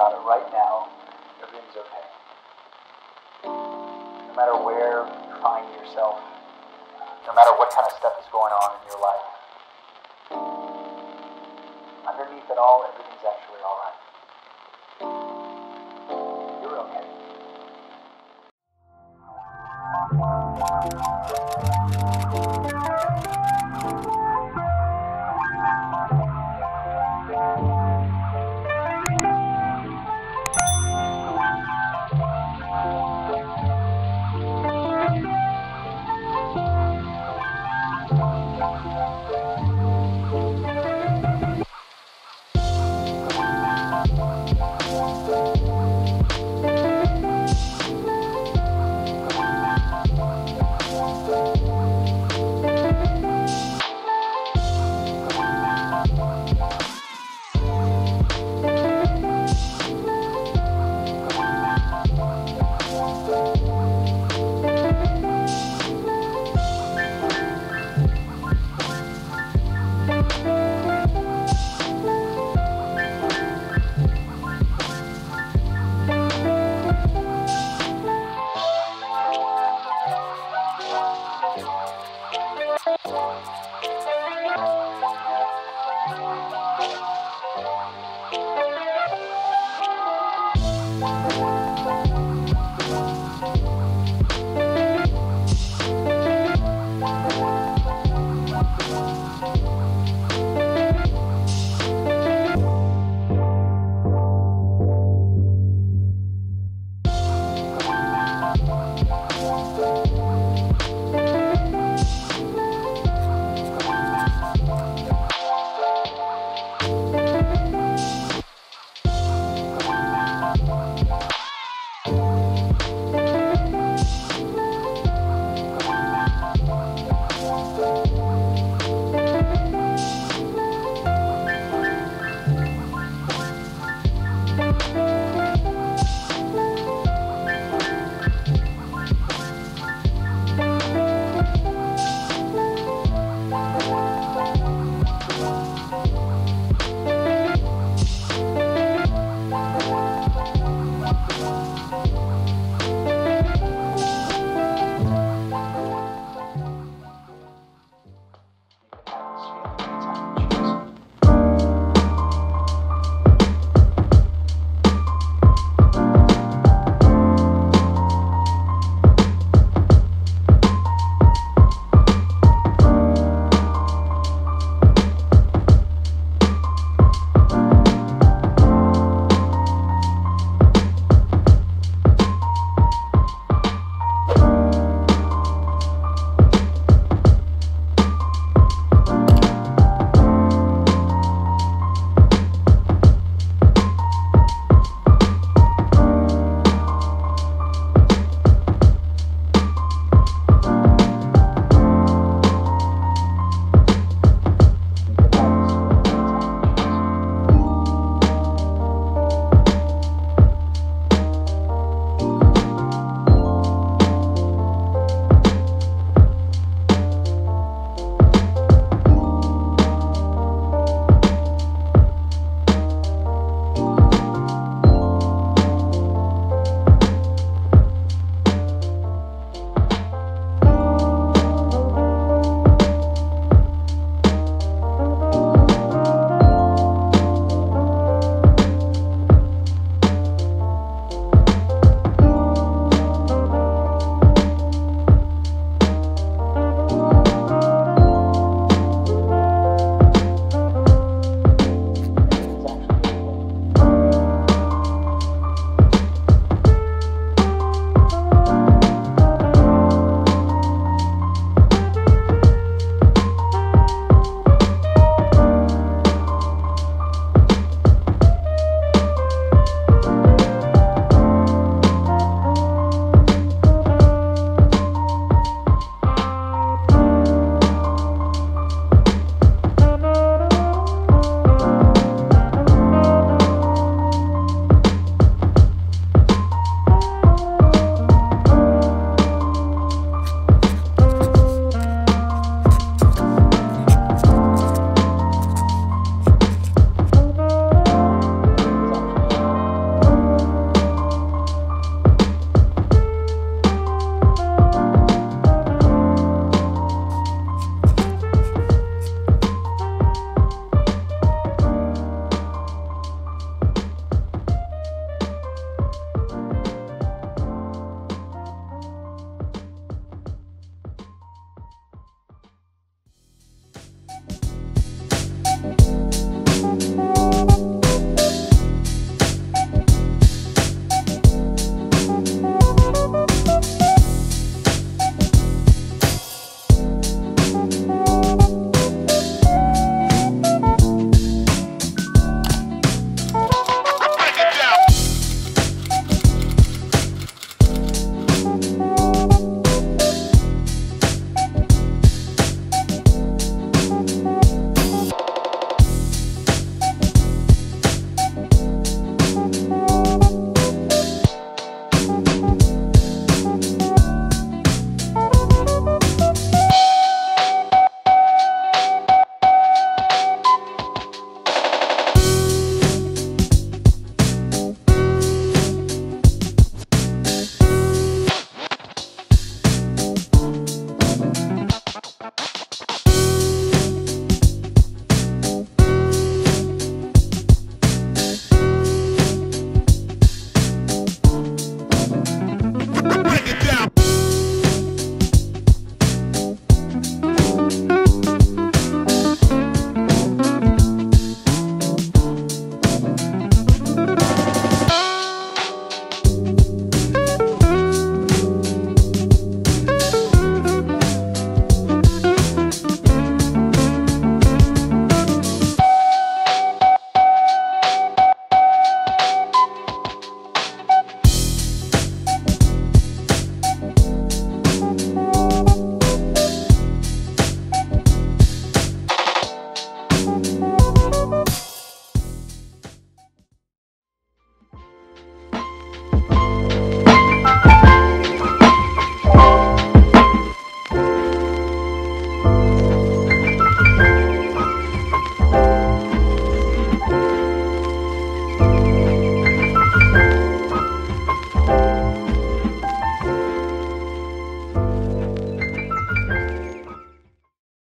about it right now, everything's okay. No matter where you find yourself, no matter what kind of stuff is going on in your life, underneath it all, everything's actually alright.